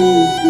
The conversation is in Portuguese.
Jesus.